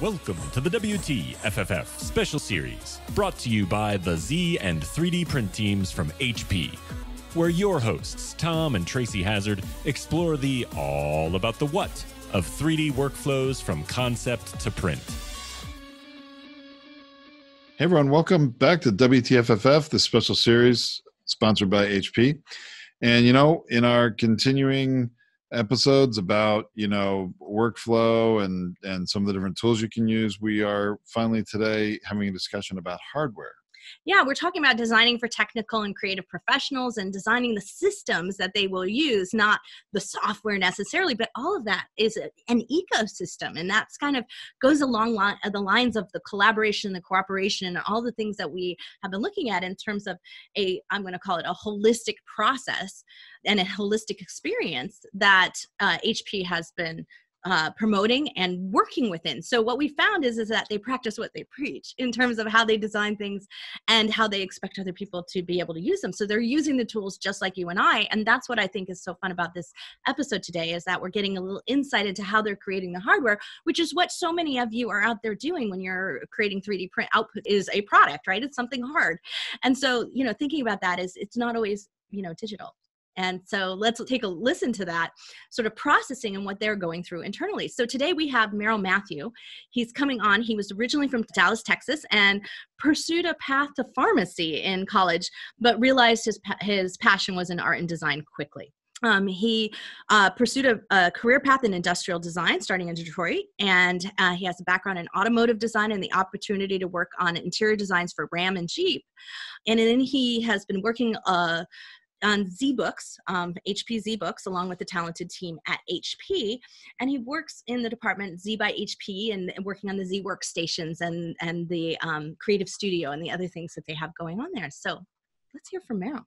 Welcome to the WTFFF special series, brought to you by the Z and 3D print teams from HP, where your hosts, Tom and Tracy Hazzard, explore the all about the what of 3D workflows from concept to print. Hey everyone, welcome back to WTFFF, the special series sponsored by HP. And you know, in our continuing episodes about you know workflow and and some of the different tools you can use. We are finally today having a discussion about hardware yeah, we're talking about designing for technical and creative professionals and designing the systems that they will use, not the software necessarily, but all of that is an ecosystem. And that's kind of goes along the lines of the collaboration, the cooperation, and all the things that we have been looking at in terms of a, I'm going to call it a holistic process and a holistic experience that uh, HP has been uh, promoting and working within. So what we found is is that they practice what they preach in terms of how they design things and how they expect other people to be able to use them. So they're using the tools just like you and I, and that's what I think is so fun about this episode today is that we're getting a little insight into how they're creating the hardware, which is what so many of you are out there doing when you're creating 3D print output is a product, right? It's something hard. And so, you know, thinking about that is it's not always, you know, digital and so let's take a listen to that sort of processing and what they're going through internally. So today we have Merrill Mathew. He's coming on. He was originally from Dallas, Texas, and pursued a path to pharmacy in college, but realized his, his passion was in art and design quickly. Um, he uh, pursued a, a, career path in industrial design starting in Detroit, and uh, he has a background in automotive design and the opportunity to work on interior designs for Ram and Jeep. And then he has been working uh, on ZBooks, um, HP ZBooks, along with the talented team at HP. And he works in the department Z by HP and working on the Z workstations and, and the um, creative studio and the other things that they have going on there. So let's hear from Merrill.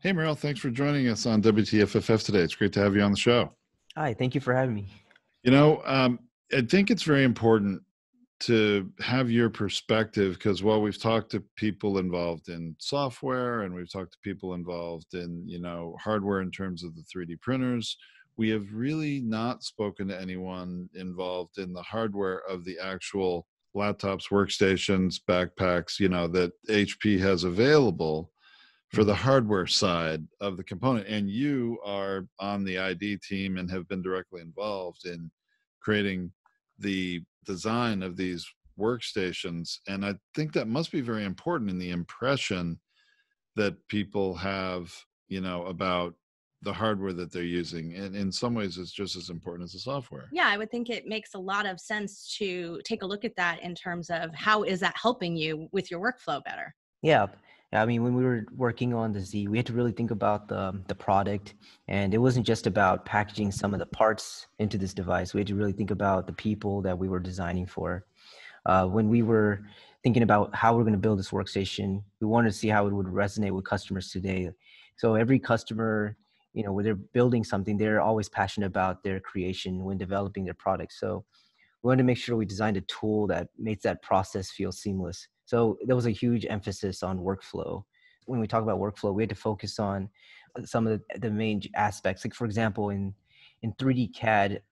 Hey, Merrill, thanks for joining us on WTFFF today. It's great to have you on the show. Hi, thank you for having me. You know, um, I think it's very important to have your perspective because while we've talked to people involved in software and we've talked to people involved in you know hardware in terms of the 3d printers. We have really not spoken to anyone involved in the hardware of the actual laptops workstations backpacks you know that hp has available for the mm-hmm. hardware side of the component and you are on the id team and have been directly involved in creating the design of these workstations and i think that must be very important in the impression that people have you know about the hardware that they're using and in some ways it's just as important as the software. Yeah i would think it makes a lot of sense to take a look at that in terms of how is that helping you with your workflow better. Yeah I mean, when we were working on the Z, we had to really think about the the product, and it wasn't just about packaging some of the parts into this device. We had to really think about the people that we were designing for. Uh, when we were thinking about how we're going to build this workstation, we wanted to see how it would resonate with customers today. So every customer, you know, when they're building something, they're always passionate about their creation when developing their product. So we wanted to make sure we designed a tool that makes that process feel seamless. So there was a huge emphasis on workflow. When we talk about workflow, we had to focus on uh, some of the, the main aspects. Like for example, in in 3D CAD,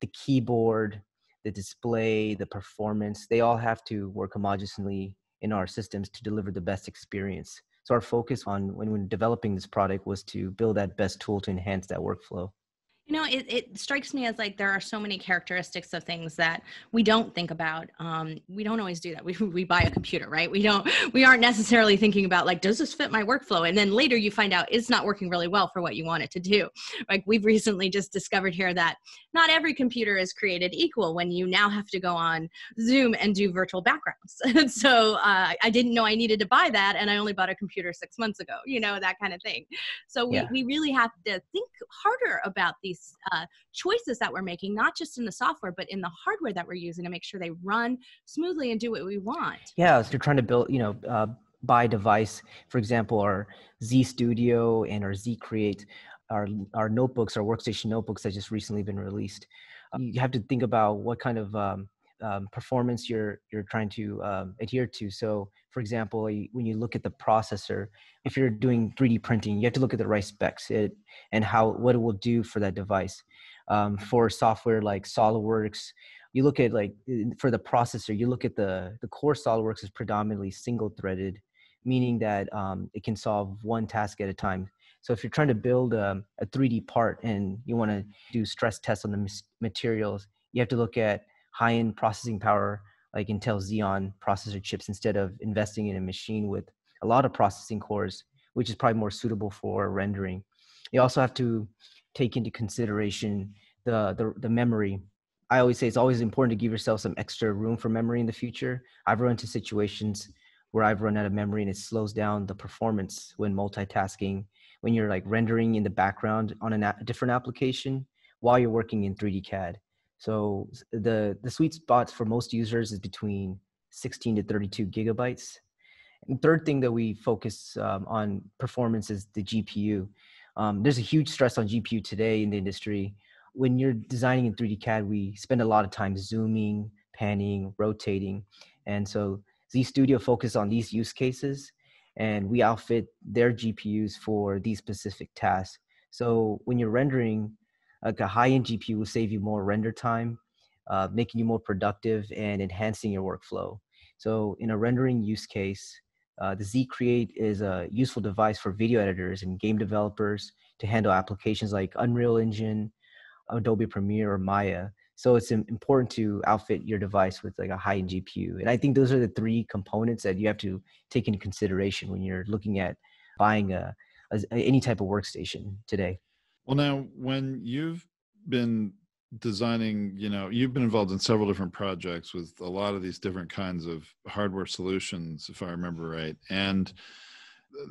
the keyboard, the display, the performance, they all have to work homogeneously in our systems to deliver the best experience. So our focus on when, when developing this product was to build that best tool to enhance that workflow. You know, it, it strikes me as like there are so many characteristics of things that we don't think about. Um, we don't always do that. We, we buy a computer, right? We don't, we aren't necessarily thinking about like, does this fit my workflow? And then later you find out it's not working really well for what you want it to do. Like we've recently just discovered here that not every computer is created equal when you now have to go on Zoom and do virtual backgrounds. and so uh, I didn't know I needed to buy that. And I only bought a computer six months ago, you know, that kind of thing. So we, yeah. we really have to think harder about these these uh, choices that we're making, not just in the software, but in the hardware that we're using to make sure they run smoothly and do what we want. Yeah, so you're trying to build, you know, uh, by device, for example, our Z Studio and our Z Create, our, our notebooks, our workstation notebooks that just recently been released. You have to think about what kind of um, um, performance you're you're trying to um, adhere to. So, for example, when you look at the processor, if you're doing 3D printing, you have to look at the right specs it, and how what it will do for that device. Um, for software like SolidWorks, you look at like for the processor, you look at the the core SolidWorks is predominantly single threaded, meaning that um, it can solve one task at a time. So if you're trying to build a, a 3D part and you want to do stress tests on the materials, you have to look at high-end processing power like Intel Xeon processor chips instead of investing in a machine with a lot of processing cores, which is probably more suitable for rendering. You also have to take into consideration the, the, the memory. I always say it's always important to give yourself some extra room for memory in the future. I've run into situations where I've run out of memory and it slows down the performance when multitasking, when you're like rendering in the background on a different application while you're working in 3D CAD. So the the sweet spots for most users is between 16 to 32 gigabytes. And third thing that we focus um, on performance is the GPU. Um, there's a huge stress on GPU today in the industry. When you're designing in 3D CAD, we spend a lot of time zooming, panning, rotating, and so Z Studio focuses on these use cases, and we outfit their GPUs for these specific tasks. So when you're rendering, like a high-end GPU will save you more render time, uh, making you more productive and enhancing your workflow. So in a rendering use case, uh, the Z Create is a useful device for video editors and game developers to handle applications like Unreal Engine, Adobe Premiere, or Maya. So it's important to outfit your device with like a high-end GPU. And I think those are the three components that you have to take into consideration when you're looking at buying a, a any type of workstation today. Well, now when you've been designing, you know, you've been involved in several different projects with a lot of these different kinds of hardware solutions, if I remember right. And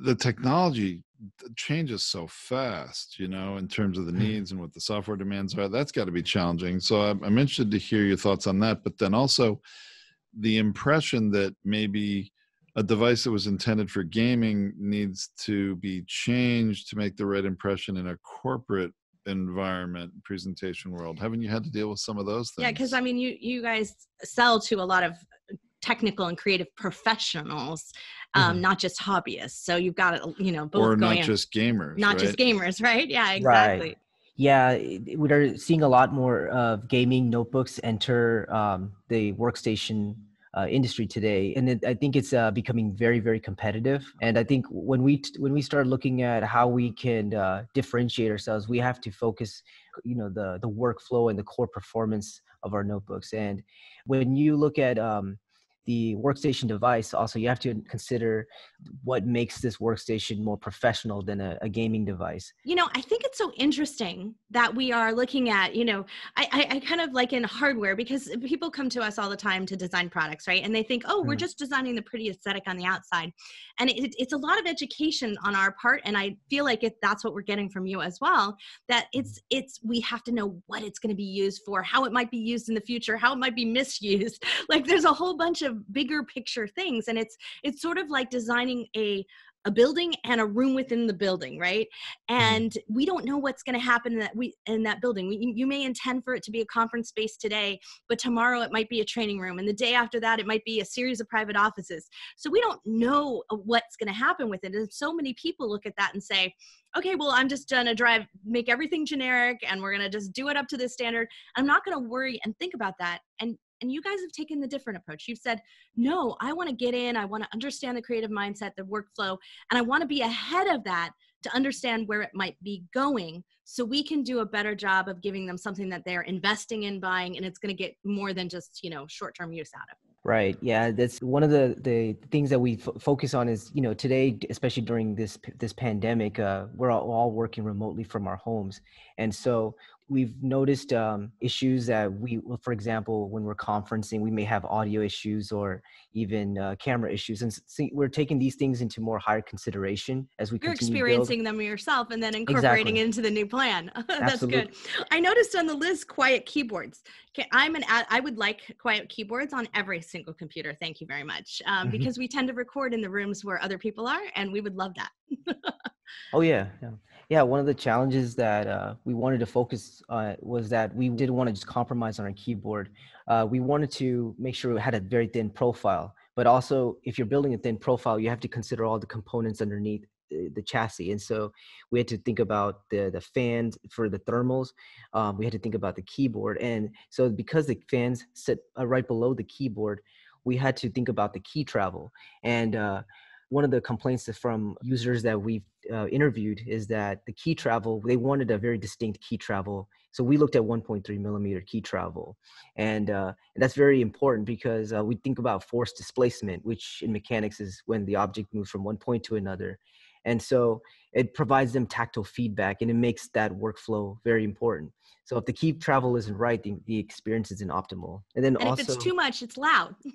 the technology changes so fast, you know, in terms of the hmm. needs and what the software demands are. That's got to be challenging. So I'm, I'm interested to hear your thoughts on that. But then also the impression that maybe a device that was intended for gaming needs to be changed to make the right impression in a corporate environment presentation world haven't you had to deal with some of those things yeah because i mean you you guys sell to a lot of technical and creative professionals um, mm-hmm. not just hobbyists so you've got it, you know both or not just gamers not right? just gamers right yeah exactly right. Yeah, we're seeing a lot more of gaming notebooks enter um, the workstation uh, industry today, and it, I think it's uh, becoming very, very competitive. And I think when we when we start looking at how we can uh, differentiate ourselves, we have to focus, you know, the the workflow and the core performance of our notebooks. And when you look at um, the workstation device also you have to consider what makes this workstation more professional than a, a, gaming device? You know i think it's so interesting that we are looking at you know I, I, I kind of like in hardware because people come to us all the time to design products right? And they think oh we're mm. just designing the pretty aesthetic on the outside. And it, it's a lot of education on our part and i feel like if that's what we're getting from you as well that it's it's we have to know what it's going to be used for how it might be used in the future how it might be misused. Like there's a whole bunch of bigger picture things and it's it's sort of like designing a a building and a room within the building right? Mm-hmm. and we don't know what's going to happen in that we in that building. We, you may intend for it to be a conference space today but tomorrow it might be a training room and the day after that it might be a series of private offices. So we don't know uh, what's going to happen with it and so many people look at that and say okay well i'm just going to drive make everything generic and we're going to just do it up to this standard. I'm not going to worry and think about that and and you guys have taken the different approach. You've said, no, I want to get in, I want to understand the creative mindset, the workflow, and I want to be ahead of that to understand where it might be going so we can do a better job of giving them something that they're investing in buying and it's going to get more than just you know short-term use out of right yeah that's one of the the things that we f- focus on is you know today especially during this this pandemic uh, we're all, all working remotely from our homes and so we've noticed um, issues that we for example when we're conferencing we may have audio issues or even uh, camera issues and see, we're taking these things into more higher consideration as we you're experiencing them yourself and then incorporating exactly. it into the new plan. That's Absolutely. good i noticed on the list quiet keyboards. I'm an i would like quiet keyboards on every single computer. Thank you very much. Um, mm-hmm. because we tend to record in the rooms where other people are and we would love that. Oh yeah, yeah yeah, one of the challenges that uh, we wanted to focus on was that we didn't want to just compromise on our keyboard. Uh, we wanted to make sure it had a very thin profile, but also if you're building a thin profile, you have to consider all the components underneath the chassis and so we had to think about the the fans for the thermals um, we had to think about the keyboard and so because the fans sit uh, right below the keyboard we had to think about the key travel and uh, one of the complaints from users that we've uh, interviewed is that the key travel they wanted a very distinct key travel. So we looked at 1.3 millimeter key travel. And, uh, and that's very important because uh, we think about force displacement which in mechanics is when the object moves from one point to another and so it provides them tactile feedback and it makes that workflow very important. So if the key travel isn't right the, the experience isn't optimal. And then and also if it's too much it's loud.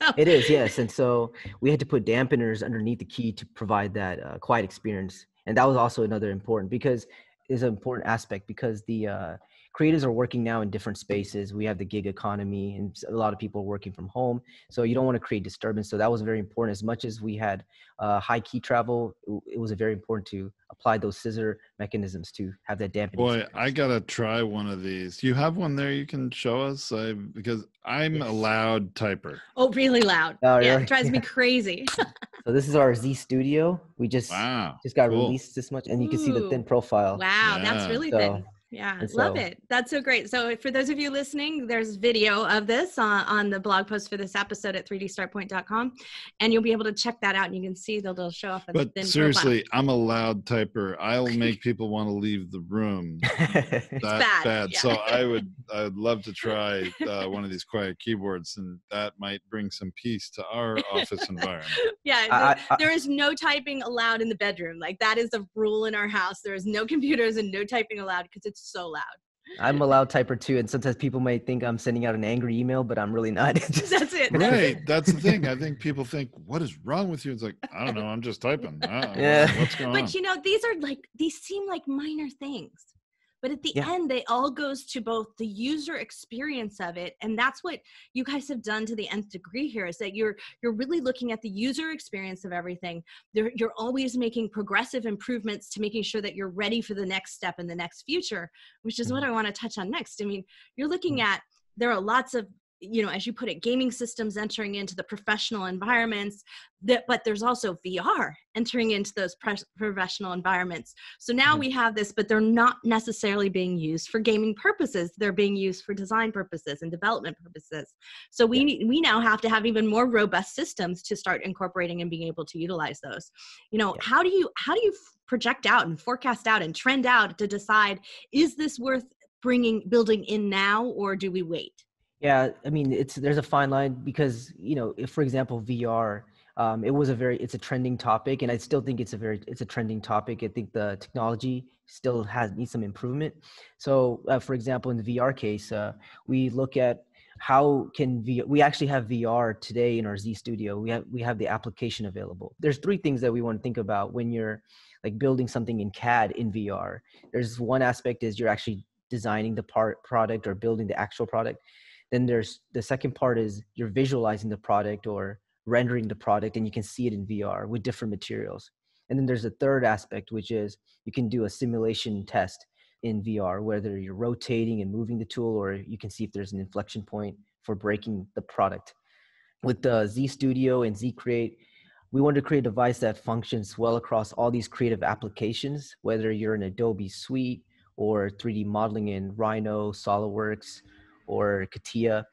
So. it is yes. And so we had to put dampeners underneath the key to provide that uh, quiet experience. And that was also another important because is an important aspect because the uh, creatives are working now in different spaces. We have the gig economy, and a lot of people are working from home. So you don't want to create disturbance. So that was very important. As much as we had uh, high key travel, it was very important to apply those scissor mechanisms to have that dampening. Boy, I gotta try one of these. You have one there you can show us, I, because I'm yes. a loud typer. Oh, really loud? Oh, yeah, really? it drives me crazy. so this is our Z Studio. We just wow, just got cool. released this much, and you can see the thin profile. Wow, yeah. that's really so, thin. Yeah, so, love it. That's so great. So, for those of you listening, there's video of this on, on the blog post for this episode at 3dstartpoint.com, and you'll be able to check that out. And you can see they'll, they'll show off. But seriously, profile. I'm a loud typer. I'll make people want to leave the room. that bad. bad. Yeah. So I would I would love to try uh, one of these quiet keyboards, and that might bring some peace to our office environment. Yeah, I, I, there is no typing allowed in the bedroom. Like that is the rule in our house. There is no computers and no typing allowed because it's so loud. I'm a loud typer too, and sometimes people might think I'm sending out an angry email, but I'm really not. just, that's it. Right. That's the thing. I think people think, "What is wrong with you?" It's like, I don't know. I'm just typing. yeah. What's going but, on? But you know, these are like these seem like minor things but at the yeah. end they all goes to both the user experience of it and that's what you guys have done to the nth degree here is that you're you're really looking at the user experience of everything you're, you're always making progressive improvements to making sure that you're ready for the next step in the next future which is mm-hmm. what i want to touch on next i mean you're looking mm-hmm. at there are lots of you know as you put it gaming systems entering into the professional environments that but there's also vr entering into those pre- professional environments so now mm-hmm. we have this but they're not necessarily being used for gaming purposes they're being used for design purposes and development purposes so we yeah. we now have to have even more robust systems to start incorporating and being able to utilize those you know yeah. how do you how do you project out and forecast out and trend out to decide is this worth bringing building in now or do we wait yeah, I mean, it's there's a fine line because you know, if for example VR, um, it was a very it's a trending topic, and I still think it's a very it's a trending topic. I think the technology still has needs some improvement. So, uh, for example, in the VR case, uh, we look at how can V we actually have VR today in our Z Studio. We have we have the application available. There's three things that we want to think about when you're like building something in CAD in VR. There's one aspect is you're actually designing the part product or building the actual product then there's the second part is you're visualizing the product or rendering the product and you can see it in VR with different materials. And then there's a third aspect, which is you can do a simulation test in VR, whether you're rotating and moving the tool, or you can see if there's an inflection point for breaking the product. With the Z Studio and Z Create, we want to create a device that functions well across all these creative applications, whether you're in Adobe Suite or 3D modeling in Rhino, SolidWorks, or CATIA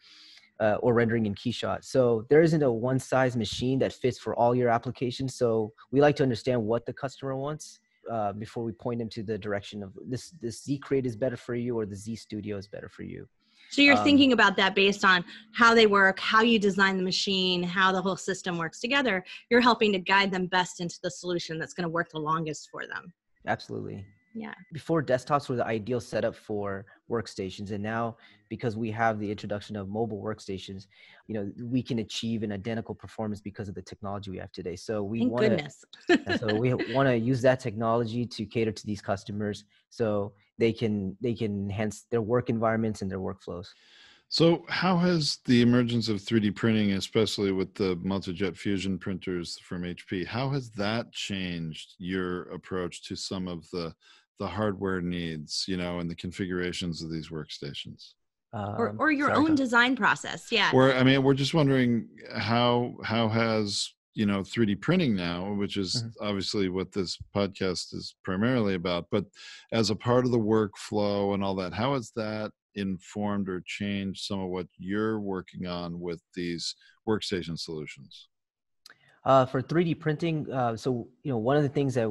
uh, or rendering in Keyshot. So there isn't a one size machine that fits for all your applications. So we like to understand what the customer wants uh, before we point them to the direction of this, this Z Create is better for you or the Z Studio is better for you. So you're um, thinking about that based on how they work, how you design the machine, how the whole system works together. You're helping to guide them best into the solution that's going to work the longest for them. Absolutely yeah. Before desktops were the ideal setup for workstations and now because we have the introduction of mobile workstations you know we can achieve an identical performance because of the technology we have today. So we want to so we want to use that technology to cater to these customers so they can they can enhance their work environments and their workflows so, how has the emergence of 3D printing, especially with the multi-jet fusion printers from HP, how has that changed your approach to some of the the hardware needs, you know, and the configurations of these workstations? Um, or, or your sorry, own design process, yeah. Or I mean, we're just wondering how how has you know 3d printing now which is Mhm. obviously what this podcast is primarily about but as a part of the workflow and all that how has that informed or changed some of what you're working on with these workstation solutions Uh, for 3D printing, uh, so you know, one of the things that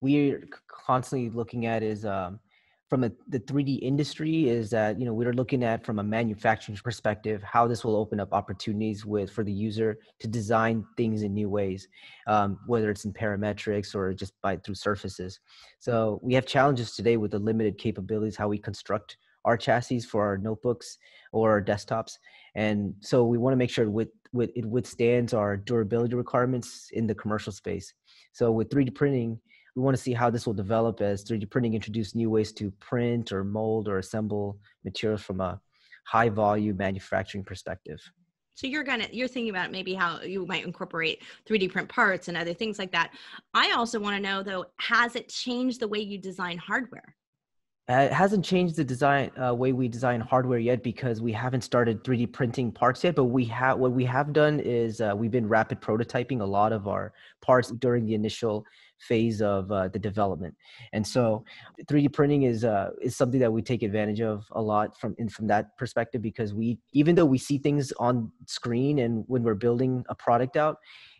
we're constantly looking at is um, from a, the 3D industry is that you know we're looking at from a manufacturing perspective how this will open up opportunities with for the user to design things in new ways, um, whether it's in parametrics or just by through surfaces. So we have challenges today with the limited capabilities how we construct our chassis for our notebooks or our desktops and so we want to make sure with, with it withstands our durability requirements in the commercial space so with 3d printing we want to see how this will develop as 3d printing introduce new ways to print or mold or assemble materials from a high volume manufacturing perspective So you're gonna you're thinking about maybe how you might incorporate 3D print parts and other things like that. I also want to know though, has it changed the way you design hardware? Uh, it hasn't changed the design uh, way we design hardware yet because we haven't started 3D printing parts yet. But we have what we have done is uh, we've been rapid prototyping a lot of our parts during the initial phase of uh, the development, and so 3D printing is uh, is something that we take advantage of a lot from in, from that perspective because we even though we see things on screen and when we're building a product out,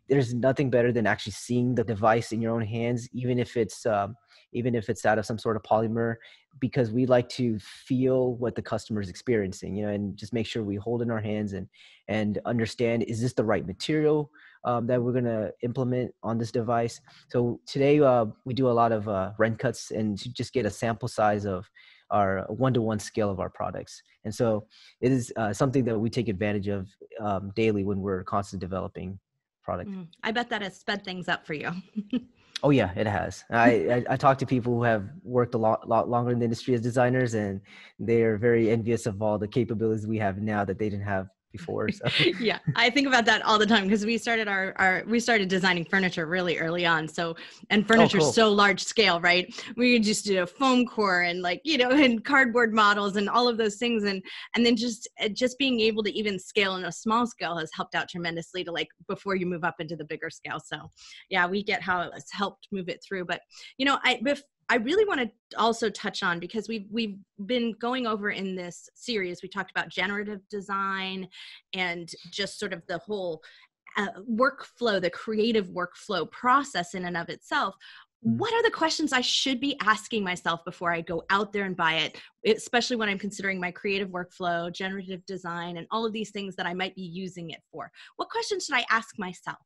there's nothing better than actually seeing the device in your own hands, even if it's um, even if it's out of some sort of polymer because we like to feel what the customer is experiencing you know and just make sure we hold in our hands and and understand is this the right material um, that we're going to implement on this device? So today uh, we do a lot of uh, rent cuts and to just get a sample size of our one-to-one scale of our products. And so it is uh, something that we take advantage of um, daily when we're constantly developing product. Mm, I bet that has sped things up for you. Oh yeah, it has. I, I I talk to people who have worked a lot lot longer in the industry as designers, and they are very envious of all the capabilities we have now that they didn't have before. So. yeah, I think about that all the time because we started our, our we started designing furniture really early on. So and furniture cool. so large scale, right? We just did a foam core and like you know and cardboard models and all of those things and and then just uh, just being able to even scale in a small scale has helped out tremendously to like before you move up into the bigger scale. So yeah, we get how it's helped move it through. But you know, I bef- I really want to also touch on because we've we've been going over in this series. We talked about generative design and just sort of the whole uh, workflow, the creative workflow process in and of itself. What are the questions I should be asking myself before I go out there and buy it, especially when I'm considering my creative workflow, generative design, and all of these things that I might be using it for? What questions should I ask myself?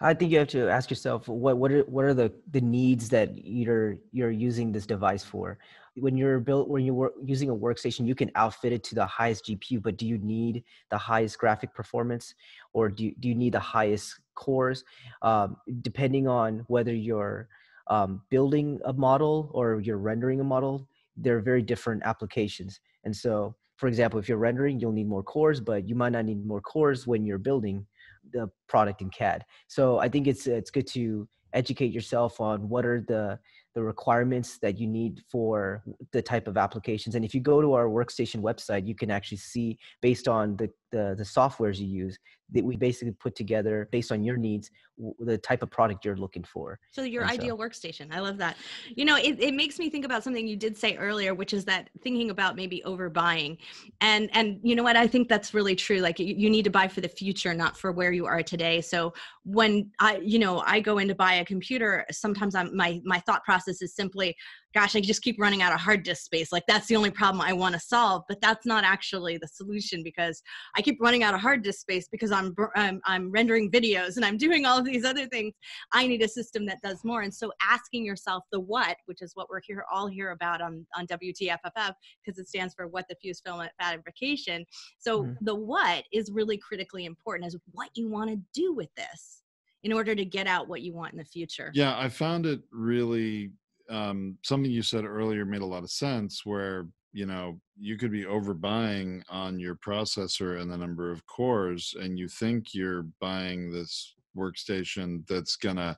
I think you have to ask yourself what what are what are the the needs that you're you're using this device for. When you're built when you're using a workstation, you can outfit it to the highest GPU, but do you need the highest graphic performance, or do you, do you need the highest cores? Um, depending on whether you're um, building a model or you're rendering a model, they're very different applications. And so, for example, if you're rendering, you'll need more cores, but you might not need more cores when you're building the product in CAD. So I think it's it's good to educate yourself on what are the the requirements that you need for the type of applications. And if you go to our workstation website, you can actually see based on the the, the softwares you use that we basically put together based on your needs w- the type of product you're looking for. So your And so- ideal workstation. I love that. You know, it, it makes me think about something you did say earlier, which is that thinking about maybe overbuying. And and you know what? I think that's really true. Like you, you need to buy for the future, not for where you are today. So when I, you know, I go in to buy a computer, sometimes I'm my my thought process is simply, gosh, I just keep running out of hard disk space. Like that's the only problem I want to solve. But that's not actually the solution because I keep running out of hard disk space because I'm I'm, I'm rendering videos and I'm doing all of these other things. I need a system that does more. And so asking yourself the what, which is what we're here all here about on on WTFFF because it stands for what the fused filament fabrication. So Mhm. the what is really critically important is what you want to do with this in order to get out what you want in the future. Yeah, I found it really um, something you said earlier made a lot of sense. Where you know you could be overbuying on your processor and the number of cores, and you think you're buying this workstation that's gonna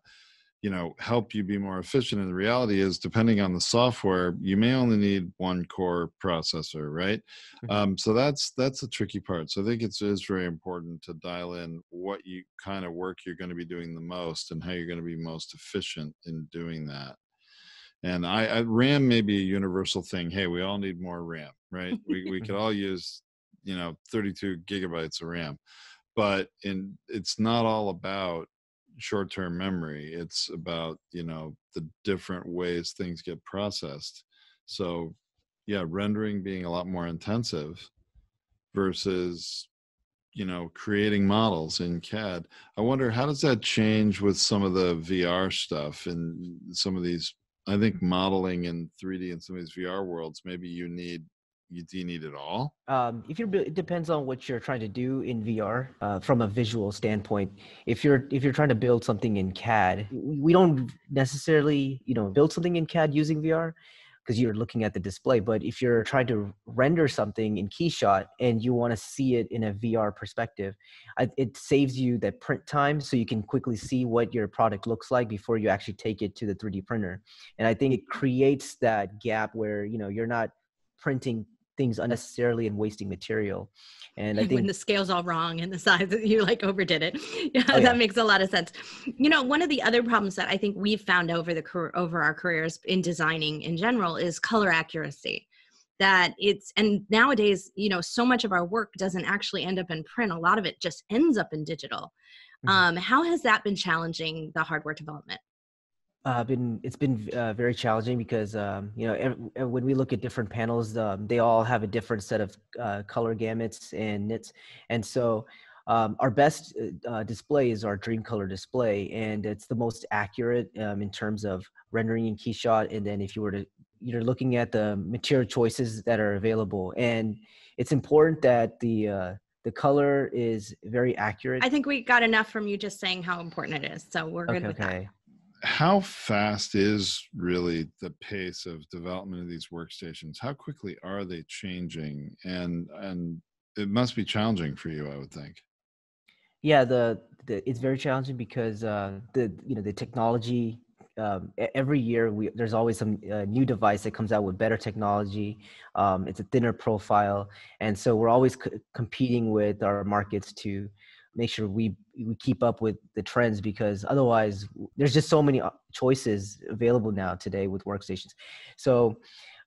you know help you be more efficient and the reality is depending on the software you may only need one core processor right? Mm-hmm. um, so that's that's the tricky part. So i think it's is very important to dial in what you kind of work you're going to be doing the most and how you're going to be most efficient in doing that. And I, I ram may be a universal thing. Hey we all need more ram right? We, we could all use you know 32 gigabytes of ram. But in it's not all about short-term memory it's about you know the different ways things get processed. So yeah rendering being a lot more intensive versus you know creating models in cad. I wonder how does that change with some of the vr stuff and some of these i think modeling in 3d in some of these vr worlds maybe you need you, do you need it all? Um, if you're, it depends on what you're trying to do in VR uh, from a visual standpoint. If you're if you're trying to build something in CAD, we don't necessarily you know build something in CAD using VR because you're looking at the display. But if you're trying to render something in KeyShot and you want to see it in a VR perspective, it saves you that print time so you can quickly see what your product looks like before you actually take it to the 3D printer. And I think it creates that gap where you know you're not printing things unnecessarily and wasting material. And I think when the scale's all wrong and the size that you like overdid it. Yeah, oh, yeah, that makes a lot of sense. You know, one of the other problems that I think we've found over the over our careers in designing in general is color accuracy that it's and nowadays you know so much of our work doesn't actually end up in print a lot of it just ends up in digital mm-hmm. um, how has that been challenging the hardware development uh, been it's been uh, very challenging because um, you know every, when we look at different panels, um, they all have a different set of uh, color gamuts and nits, and so um, our best uh, uh, display is our Dream Color display, and it's the most accurate um, in terms of rendering in KeyShot. And then if you were to you're looking at the material choices that are available, and it's important that the uh, the color is very accurate. I think we got enough from you just saying how important it is, so we're good okay, with okay. that how fast is really the pace of development of these workstations? How quickly are they changing? And and it must be challenging for you i would think. Yeah the, the it's very challenging because uh the you know the technology um, every year we there's always some uh, new device that comes out with better technology. Um, it's a thinner profile. And so we're always c- competing with our markets to make sure we we keep up with the trends because otherwise there's just so many uh, choices available now today with workstations. So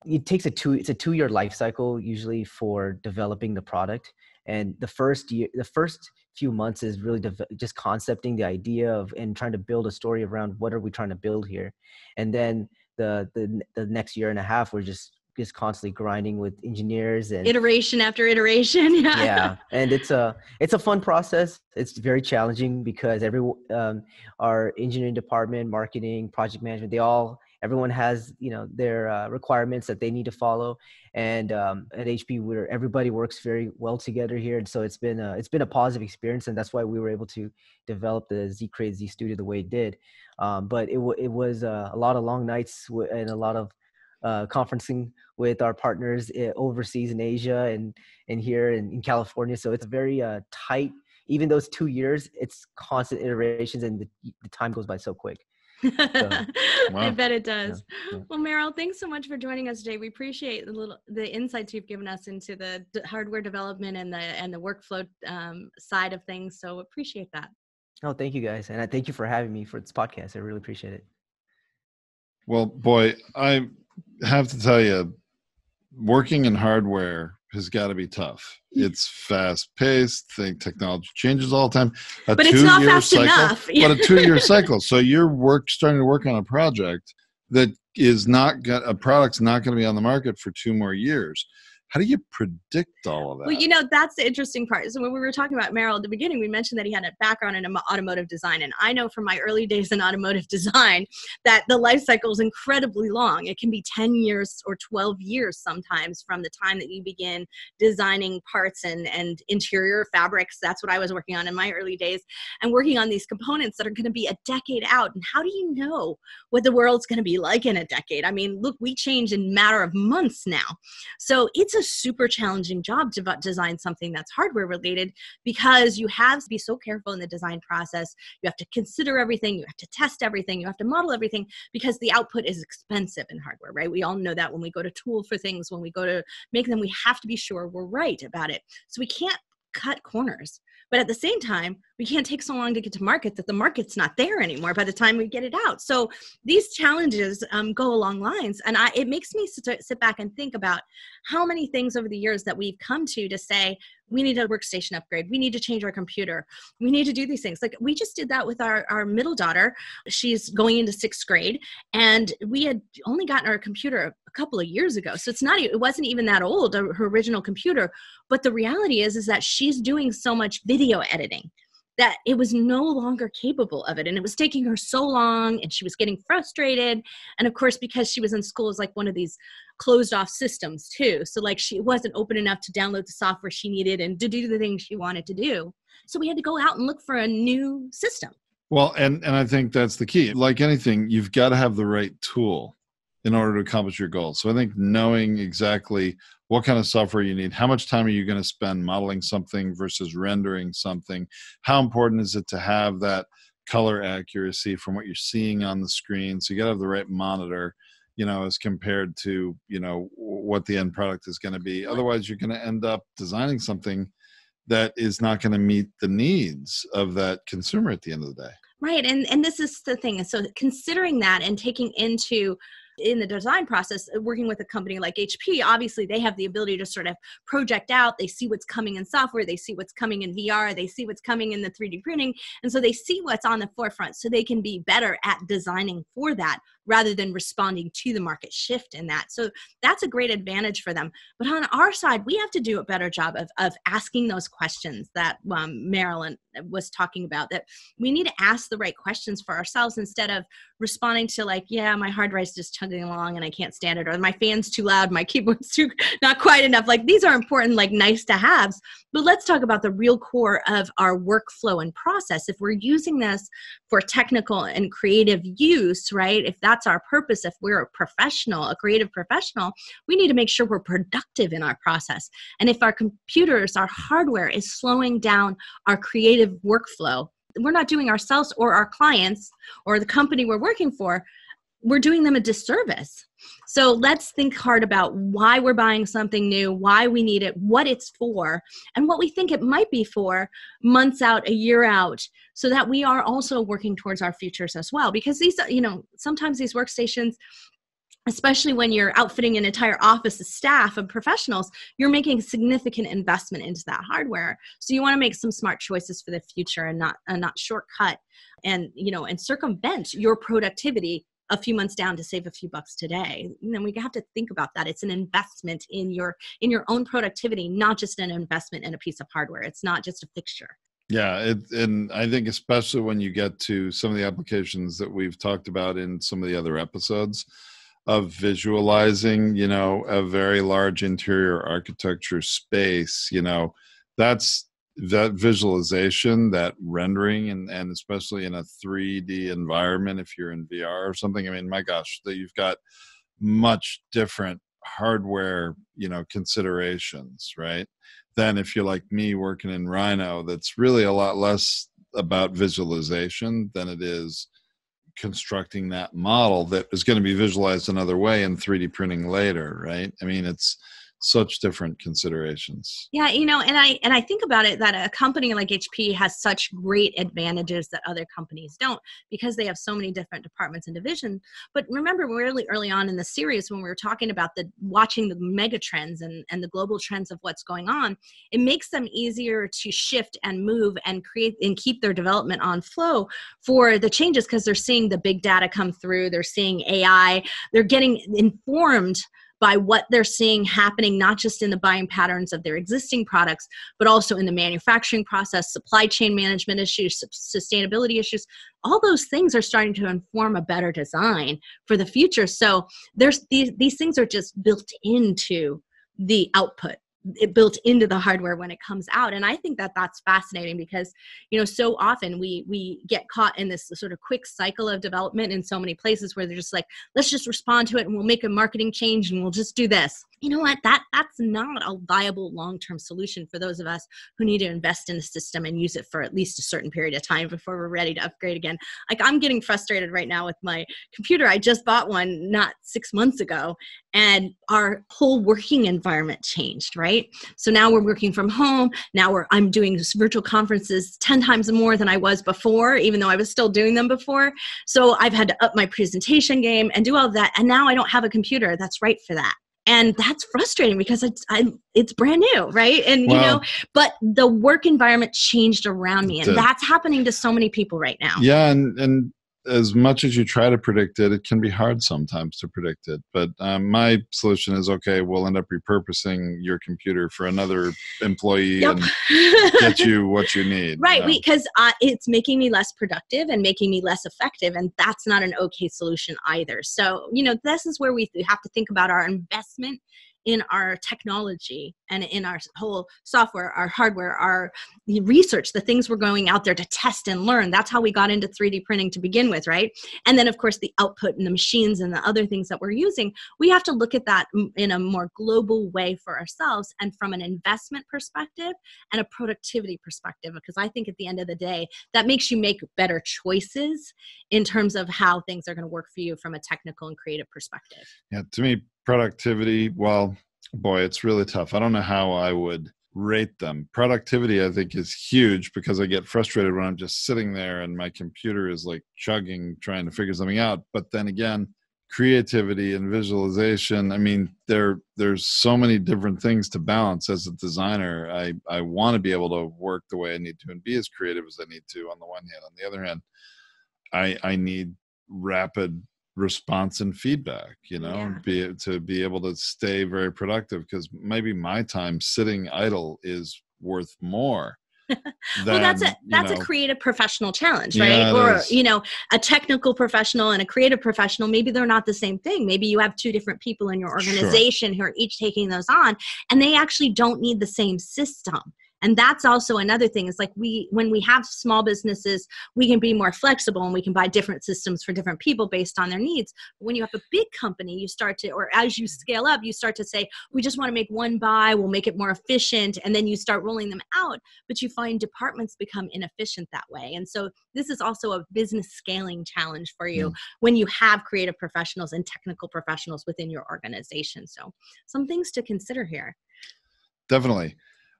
it takes a two it's a two year life cycle usually for developing the product. And the first year the first few months is really de- just concepting the idea of and trying to build a story around what are we trying to build here. And then the the, the next year and a half we're just just constantly grinding with engineers and iteration after iteration. Yeah. yeah, and it's a it's a fun process. It's very challenging because every um, our engineering department, marketing, project management, they all everyone has you know their uh, requirements that they need to follow. And um, at HP, where everybody works very well together here, and so it's been a, it's been a positive experience, and that's why we were able to develop the Z Create Z Studio the way it did. Um, but it w- it was uh, a lot of long nights and a lot of uh, conferencing with our partners eh, overseas in Asia and and here in, in California. So it's very uh, tight. Even those two years, it's constant iterations, and the, the time goes by so quick. So, wow. I bet it does. Yeah, yeah. Well, Merrill, thanks so much for joining us today. We appreciate the little the insights you've given us into the d- hardware development and the and the workflow um, side of things. So appreciate that. Oh, thank you guys, and I thank you for having me for this podcast. I really appreciate it. Well, boy, I have to tell you, working in hardware has got to be tough. It's fast paced. Think technology changes all the time. A but it's not fast cycle, enough. but a two year cycle. So you're work starting to work on a project that is not got a product's not going to be on the market for two more years how do you predict all of that? Well, you know, that's the interesting part. So when we were talking about Merrill at the beginning, we mentioned that he had a background in automotive design. And I know from my early days in automotive design that the life cycle is incredibly long. It can be 10 years or 12 years sometimes from the time that you begin designing parts and, and interior fabrics. That's what I was working on in my early days and working on these components that are going to be a decade out. And how do you know what the world's going to be like in a decade? I mean, look, we change in matter of months now. So it's a super challenging job to design something that's hardware related because you have to be so careful in the design process. You have to consider everything, you have to test everything, you have to model everything because the output is expensive in hardware, right? We all know that when we go to tool for things, when we go to make them, we have to be sure we're right about it. So we can't cut corners. But at the same time, we can't take so long to get to market that the market's not there anymore by the time we get it out. So these challenges um, go along lines, and I, it makes me sit, sit back and think about how many things over the years that we've come to to say we need a workstation upgrade we need to change our computer we need to do these things like we just did that with our, our middle daughter she's going into sixth grade and we had only gotten our computer a couple of years ago. So it's not it wasn't even that old uh, her original computer. But the reality is is that she's doing so much video editing that it was no longer capable of it. And it was taking her so long and she was getting frustrated. And of course because she was in school as like one of these closed off systems too. So like she wasn't open enough to download the software she needed and to do the things she wanted to do. So we had to go out and look for a new system. Well and and i think that's the key. Like anything you've got to have the right tool in order to accomplish your goals. So i think knowing exactly what kind of software you need how much time are you going to spend modeling something versus rendering something how important is it to have that color accuracy from what you're seeing on the screen so you got to have the right monitor you know as compared to you know what the end product is going to be otherwise you're going to end up designing something that is not going to meet the needs of that consumer at the end of the day. Right and and this is the thing so considering that and taking into in the design process uh, working with a company like hp obviously they have the ability to sort of project out they see what's coming in software they see what's coming in vr they see what's coming in the 3d printing and so they see what's on the forefront so they can be better at designing for that rather than responding to the market shift in that. So that's a great advantage for them. But on our side, we have to do a better job of, of asking those questions that um, Marilyn was talking about, that we need to ask the right questions for ourselves instead of responding to like, yeah, my hard drive's just chugging along and I can't stand it, or my fan's too loud, my keyboard's too not quite enough. Like these are important, like nice to haves. But let's talk about the real core of our workflow and process. If we're using this for technical and creative use, right? If that's our purpose, if we're a professional, a creative professional, we need to make sure we're productive in our process. And if our computers, our hardware is slowing down our creative workflow, we're not doing ourselves or our clients or the company we're working for we're doing them a disservice. So let's think hard about why we're buying something new, why we need it, what it's for, and what we think it might be for months out, a year out, so that we are also working towards our futures as well. Because these, you know, sometimes these workstations, especially when you're outfitting an entire office of staff and professionals, you're making significant investment into that hardware. So you want to make some smart choices for the future and not and not shortcut and you know and circumvent your productivity a few months down to save a few bucks today. You know we have to think about that. It's an investment in your in your own productivity not just an investment in a piece of hardware. It's not just a fixture. Yeah it, and i think especially when you get to some of the applications that we've talked about in some of the other episodes of visualizing you know a very large interior architecture space you know that's that visualization, that rendering, and and especially in a 3D environment, if you're in VR or something, I mean, my gosh, that you've got much different hardware, you know, considerations, right? Than if you're like me working in Rhino, that's really a lot less about visualization than it is constructing that model that is going to be visualized another way in 3D printing later, right? I mean, it's such different considerations. Yeah you know and i and i think about it that a company like hp has such great advantages that other companies don't because they have so many different departments and divisions. But remember really early on in the series when we were talking about the watching the mega trends and and the global trends of what's going on it makes them easier to shift and move and create and keep their development on flow for the changes because they're seeing the big data come through they're seeing ai they're getting informed by what they're seeing happening, not just in the buying patterns of their existing products, but also in the manufacturing process, supply chain management issues, sustainability issues. All those things are starting to inform a better design for the future. So there's these, these things are just built into the output it built into the hardware when it comes out. And i think that that's fascinating because you know so often we we get caught in this sort of quick cycle of development in so many places where they're just like let's just respond to it and we'll make a marketing change and we'll just do this you know what? That that's not a viable long-term solution for those of us who need to invest in a system and use it for at least a certain period of time before we're ready to upgrade again. Like i'm getting frustrated right now with my computer. I just bought one not six months ago and our whole working environment changed right? So now we're working from home. Now we're i'm doing virtual conferences 10 times more than i was before even though i was still doing them before. So i've had to up my presentation game and do all that and now i don't have a computer that's right for that and that's frustrating because it's I, it's brand new right? And you know but the work environment changed around me and that's happening to so many people right now. Yeah and and as much as you try to predict it, it can be hard sometimes to predict it. But um, my solution is okay, we'll end up repurposing your computer for another employee yep. and get you what you need. Right, you know? because uh, it's making me less productive and making me less effective. And that's not an okay solution either. So, you know, this is where we have to think about our investment in our technology and in our whole software, our hardware, our research, the things we're going out there to test and learn. That's how we got into 3D printing to begin with, right? And then, of course, the output and the machines and the other things that we're using, we have to look at that in a more global way for ourselves and from an investment perspective and a productivity perspective. Because I think at the end of the day, that makes you make better choices in terms of how things are going to work for you from a technical and creative perspective. Yeah, to me, productivity well boy it's really tough. I don't know how i would rate them. Productivity i think is huge because i get frustrated when i'm just sitting there and my computer is like chugging trying to figure something out. But then again creativity and visualization i mean there there's so many different things to balance. As a designer i i want to be able to work the way i need to and be as creative as i need to on the one hand. On the other hand i i need rapid response and feedback you know yeah. be to be able to stay very productive because maybe my time sitting idle is worth more than, well that's a that's know, a creative professional challenge right yeah, or is. you know a technical professional and a creative professional maybe they're not the same thing maybe you have two different people in your organization sure. who are each taking those on and they actually don't need the same system and that's also another thing is like we when we have small businesses we can be more flexible and we can buy different systems for different people based on their needs. But when you have a big company you start to or as you scale up you start to say we just want to make one buy we'll make it more efficient and then you start rolling them out but you find departments become inefficient that way. And so this is also a business scaling challenge for you mm. when you have creative professionals and technical professionals within your organization. So some things to consider here. Definitely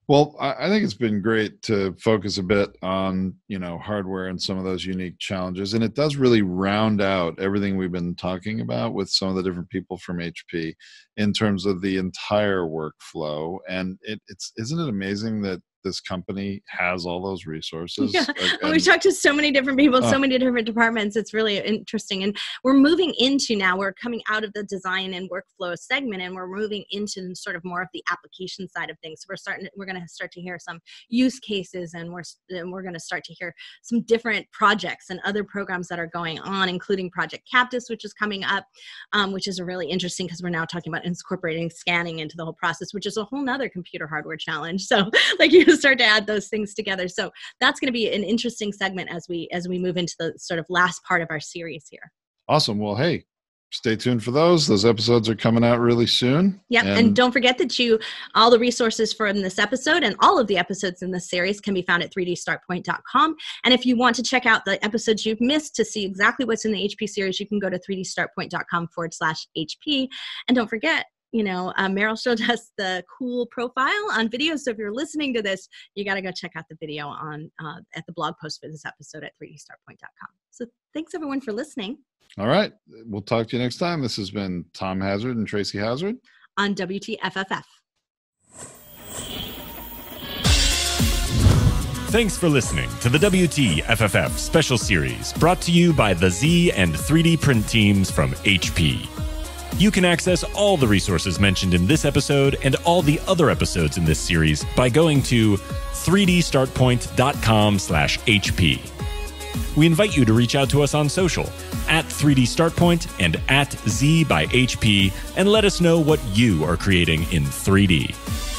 well, I think it's been great to focus a bit on you know hardware and some of those unique challenges, and it does really round out everything we've been talking about with some of the different people from HP in terms of the entire workflow. And it, it's isn't it amazing that this company has all those resources. Yeah. And, we talked to so many different people, uh, so many different departments. It's really interesting. And we're moving into now, we're coming out of the design and workflow segment and we're moving into sort of more of the application side of things. So we're starting, we're going to start to hear some use cases and we're, and we're going to start to hear some different projects and other programs that are going on, including Project Cactus, which is coming up, um, which is really interesting because we're now talking about incorporating scanning into the whole process, which is a whole nother computer hardware challenge. So like you start to add those things together. So that's going to be an interesting segment as we as we move into the sort of last part of our series here. Awesome. Well, hey, stay tuned for those. Those episodes are coming out really soon. Yep. And, and, don't forget that you all the resources from this episode and all of the episodes in this series can be found at 3dstartpoint.com. And if you want to check out the episodes you've missed to see exactly what's in the HP series, you can go to 3dstartpoint.com forward slash HP. And don't forget, you know, uh, Merrill showed us the cool profile on video. So if you're listening to this, you got to go check out the video on uh, at the blog post for this episode at 3dstartpoint.com. So thanks everyone for listening. All right. We'll talk to you next time. This has been Tom Hazzard and Tracy Hazzard on WTFFF. Thanks for listening to the WTFFF special series brought to you by the Z and 3D print teams from HP. You can access all the resources mentioned in this episode and all the other episodes in this series by going to 3dstartpoint.com slash HP. We invite you to reach out to us on social at 3D Startpoint and at Z by HP and let us know what you are creating in 3D.